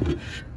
Shh.